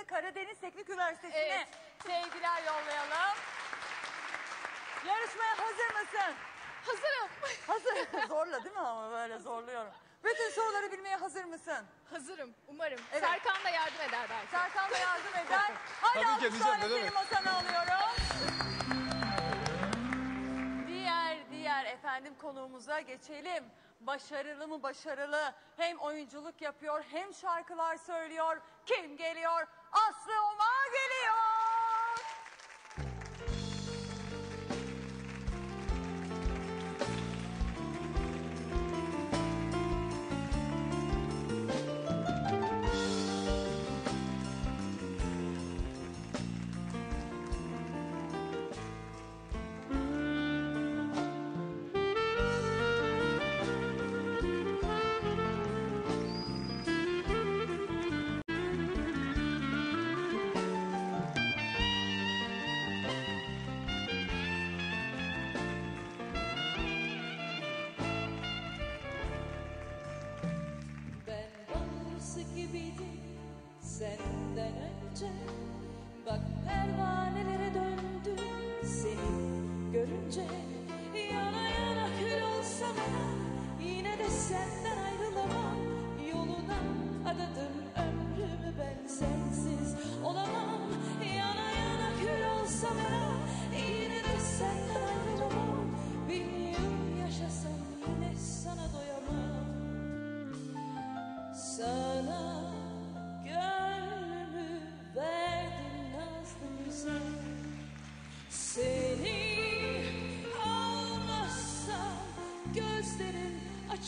teşekkürlerimizi Karadeniz Teknik Üniversitesi'ne Evet. sevgiler yollayalım. Yarışmaya hazır mısın? Hazırım. Hazır. Zorla değil mi ama böyle zorluyorum. Bütün soruları bilmeye hazır mısın? Hazırım. Umarım. Evet. Serkan da yardım eder belki. Serkan da yardım eder. Hadi Tabii ki alkışlarla ne seni demek? masana alıyorum. Diğer diğer efendim konuğumuza geçelim. Başarılı mı başarılı? Hem oyunculuk yapıyor hem şarkılar söylüyor. Kim geliyor? Aslı Omar geliyor.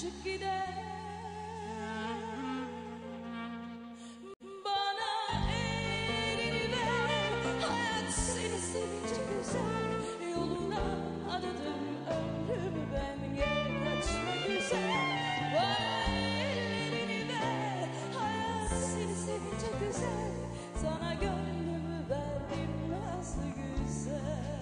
Açık gider. Bana elini ver hayat seni sevince güzel Yoluna adadım ömrümü ben. Gel kaçma güzel. Bana elini ver hayat seni sevince güzel Sana gönlümü verdim nazlı güzel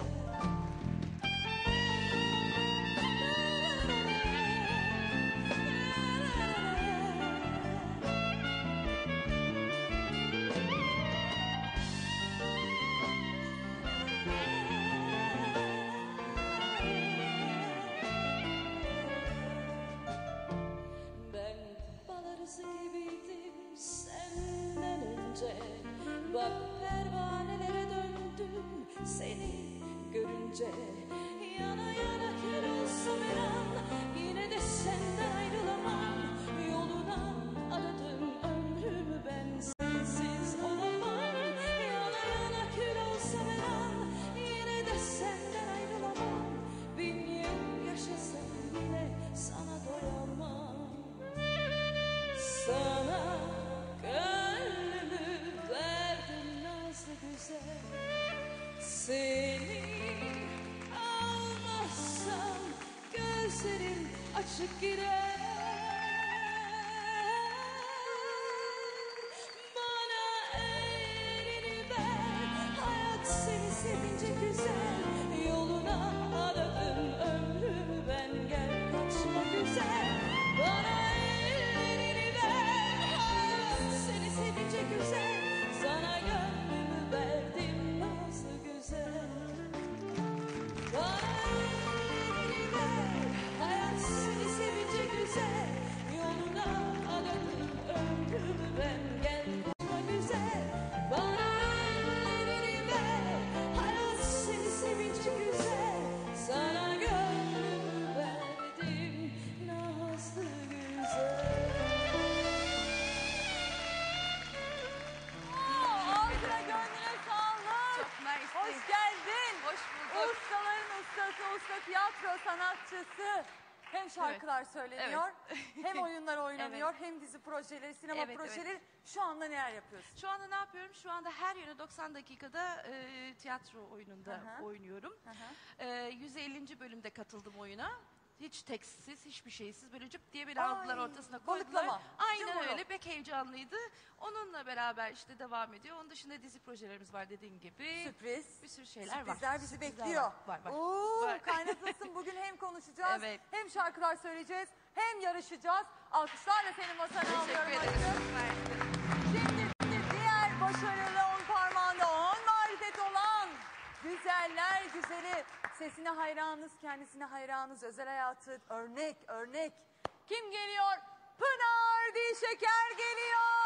açık gider Hoş geldin. Hoş bulduk. Ustaların ustası, usta tiyatro sanatçısı. Hem şarkılar söyleniyor, hem oyunlar oynanıyor, hem dizi projeleri, sinema Evet, projeleri. Şu anda neler yapıyorsun? Şu anda ne yapıyorum? Şu anda her yöne 90 dakikada e, tiyatro oyununda hı. oynuyorum. E, 150. bölümde katıldım oyuna hiç tekstsiz, hiçbir şeysiz böyle cıp diye beni Ay, aldılar ortasına koydular. Aynen öyle. Pek heyecanlıydı. Onunla beraber işte devam ediyor. Onun dışında dizi projelerimiz var dediğin gibi. Sürpriz. Bir sürü şeyler var. Sürprizler bizi Sürprizler bekliyor. Var, var, var. Kaynatılsın. Bugün hem konuşacağız, Evet. hem şarkılar söyleyeceğiz, hem yarışacağız. Alkışlarla senin masana Teşekkür alıyorum. aşkım. ederim. Şimdi diğer başarılı on parmağında on marifet olan güzeller güzeli Sesine hayranız, kendisine hayranız. Özel hayatı örnek, örnek. Kim geliyor? Pınar Dilşeker geliyor.